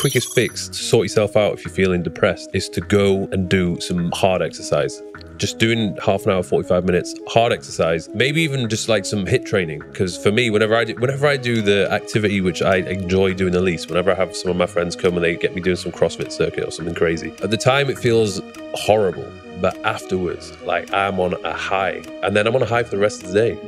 quickest fix to sort yourself out if you're feeling depressed is to go and do some hard exercise. Just doing half an hour 45 minutes hard exercise maybe even just like some HIIT training. Because for me whenever i do whenever i do the activity which i enjoy doing the least whenever i have some of my friends come and they get me doing some crossfit circuit or something crazy at the time it feels horrible but afterwards like i'm on a high. And then i'm on a high for the rest of the day.